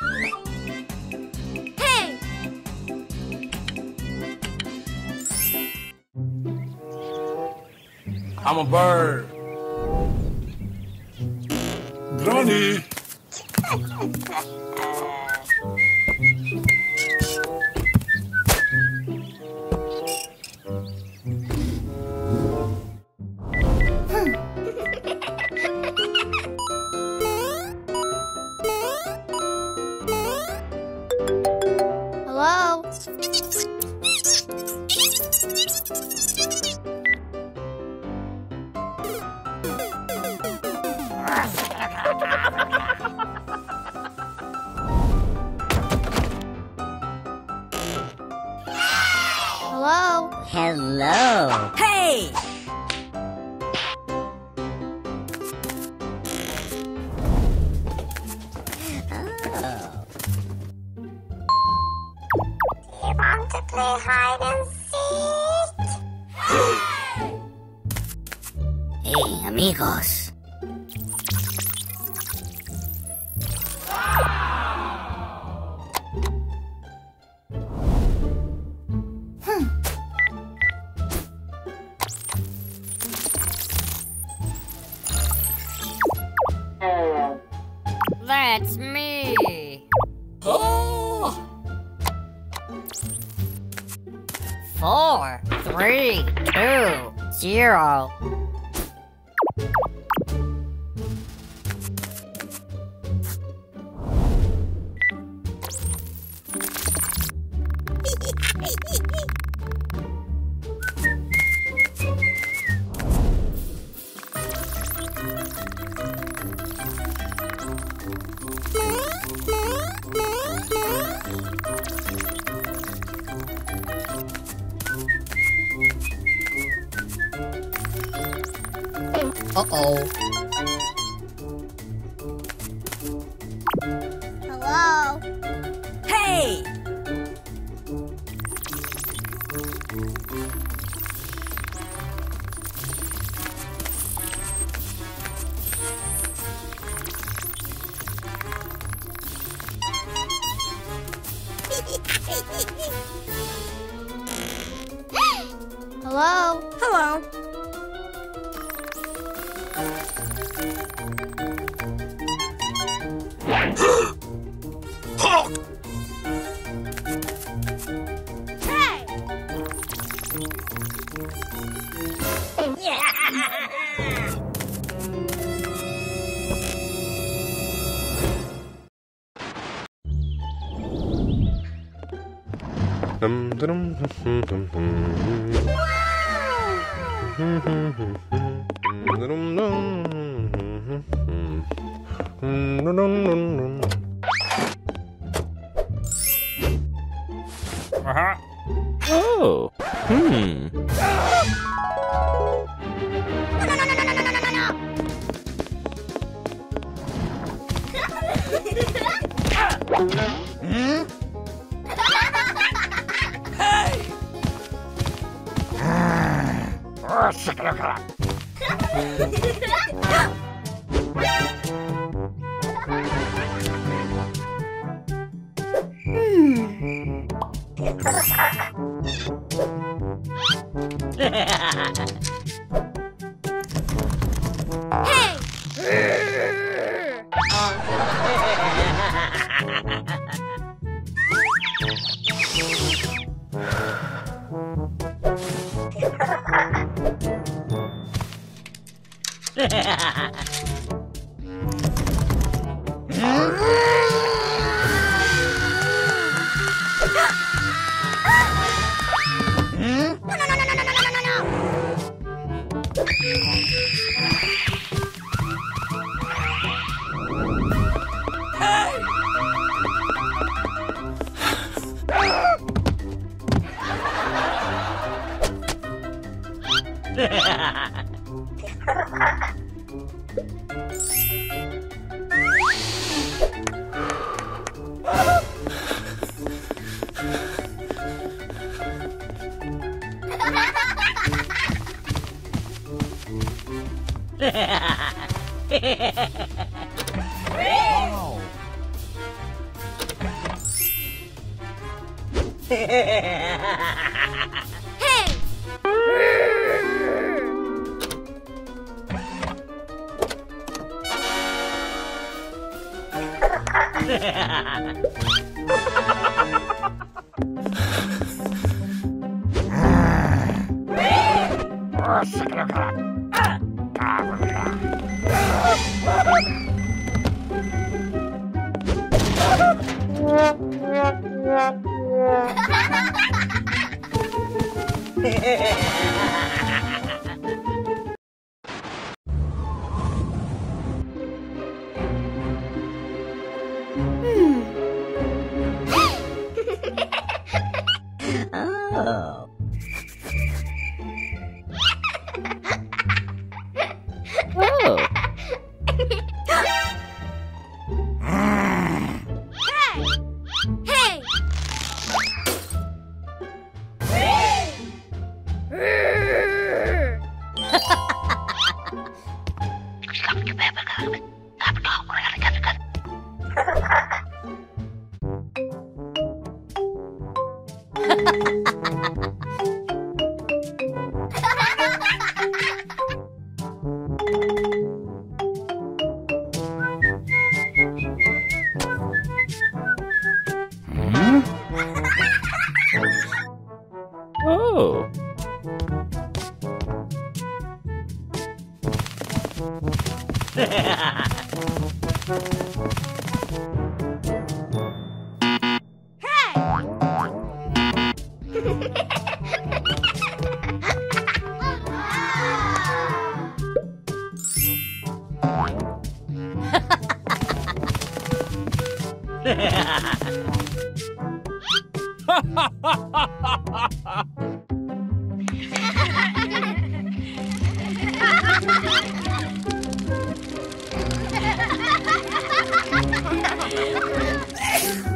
Hey! I'm a bird. Granny. Hello? Hey! Oh. You want to play hide and seek? Hey, amigos. That's me! Four, three, two, zero. Uh-oh. Hello? Hey! Hello? Hello. Hawk. Hey! Dum, dum, dum, dum, dum. Dum, dum, dum. Dum, wow. hey! Ah, Oh. Ha ha ha ha!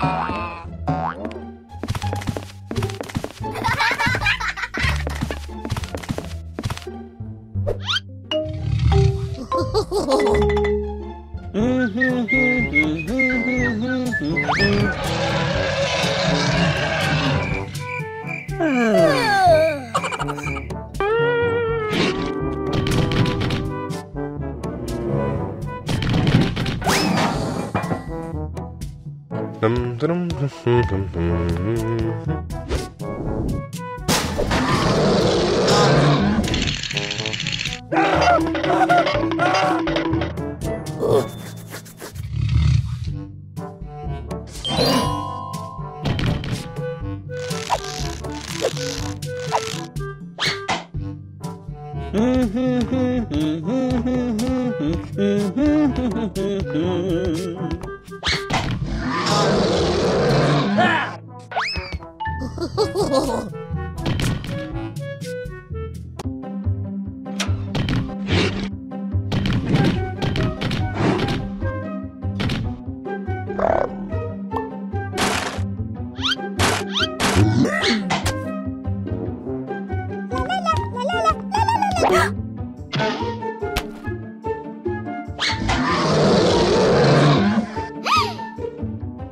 Oh, Mm-hmm.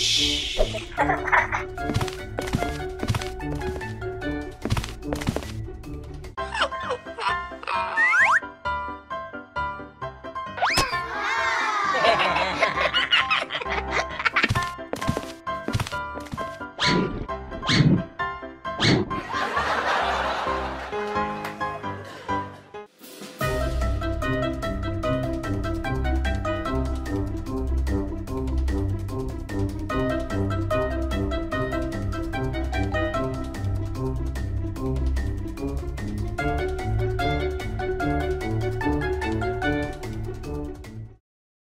嘘。